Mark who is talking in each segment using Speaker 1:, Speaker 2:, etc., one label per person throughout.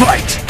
Speaker 1: Fight!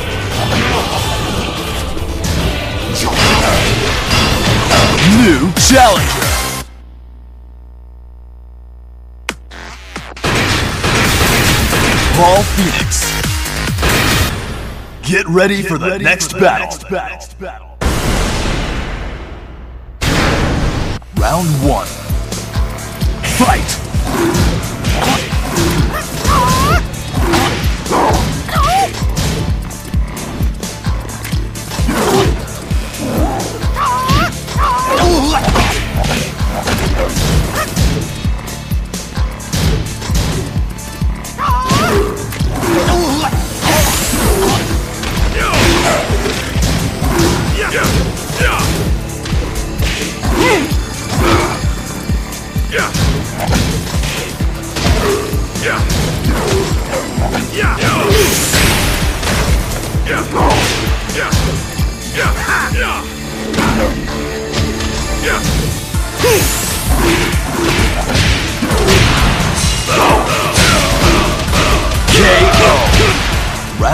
Speaker 1: New challenger. Paul Phoenix. Get ready for the next battle. Round one. Fight!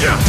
Speaker 1: Oh!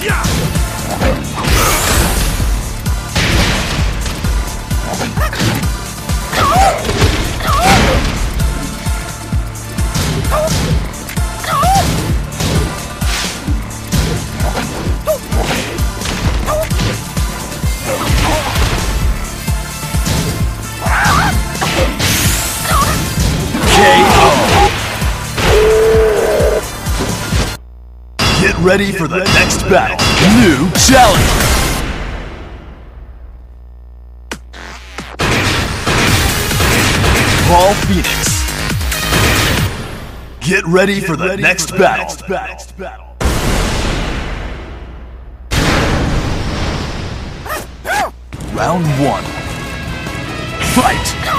Speaker 1: KO! Ready for the next battle. New challenge. Paul Phoenix. Get ready for the next battle. Round one. Fight! KO.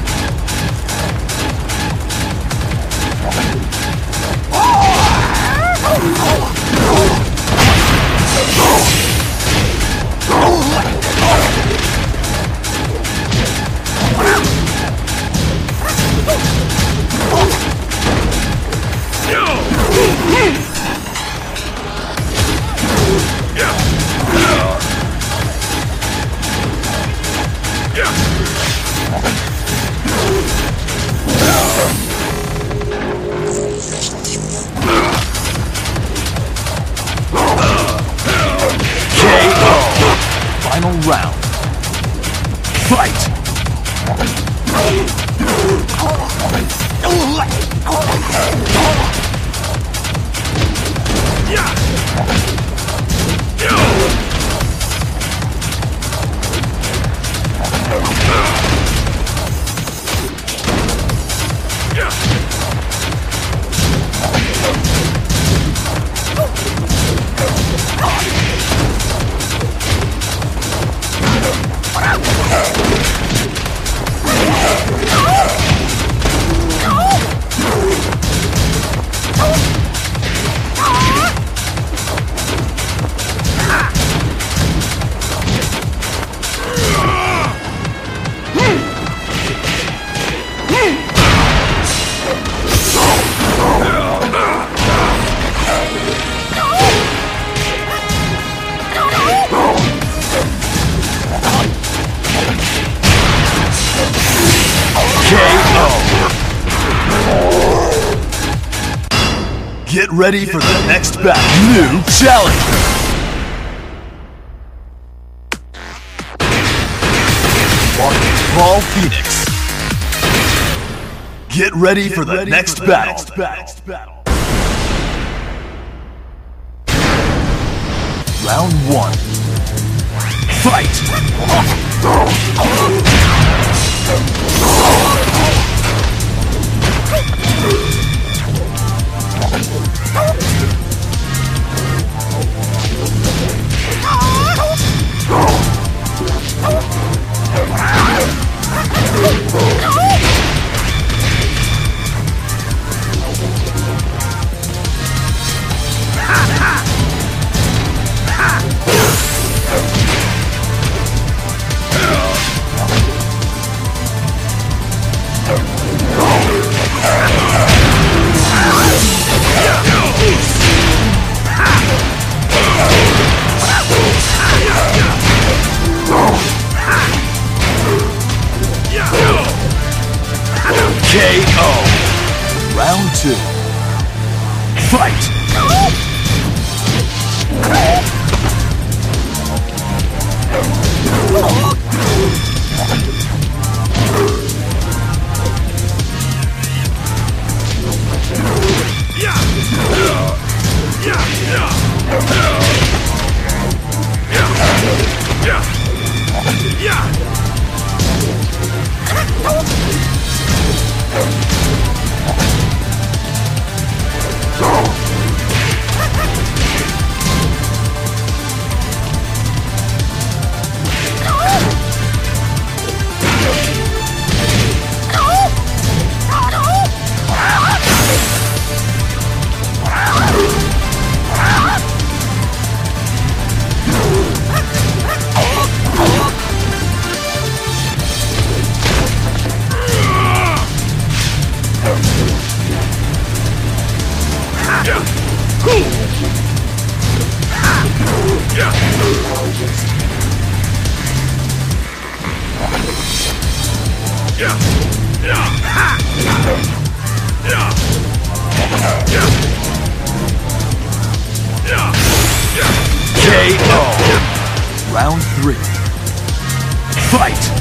Speaker 1: Ready for the next battle. New challenger. Paul Phoenix. Get ready for the next battle. Round one. Fight! Yeah. Three. Fight!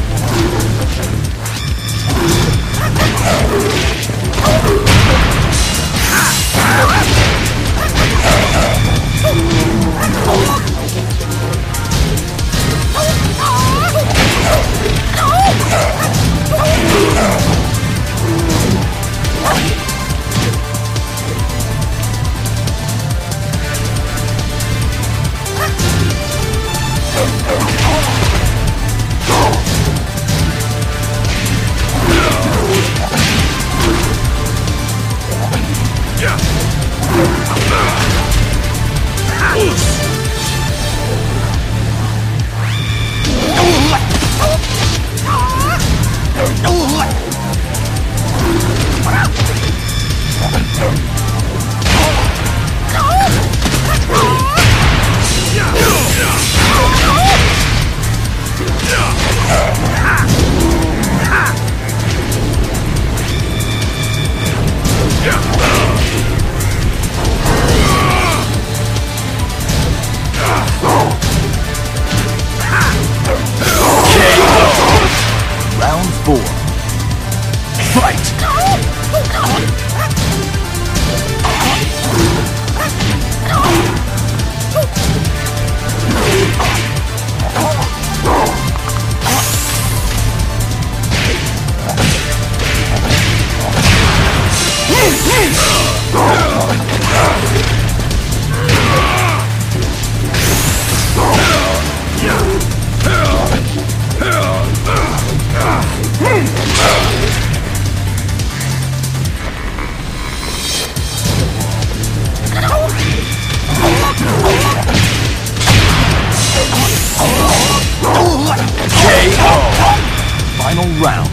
Speaker 1: Final round.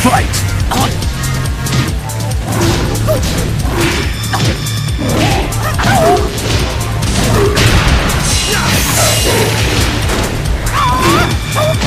Speaker 1: Fight!
Speaker 2: Oh!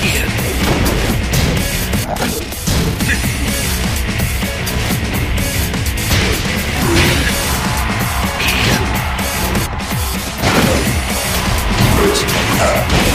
Speaker 1: Yeah.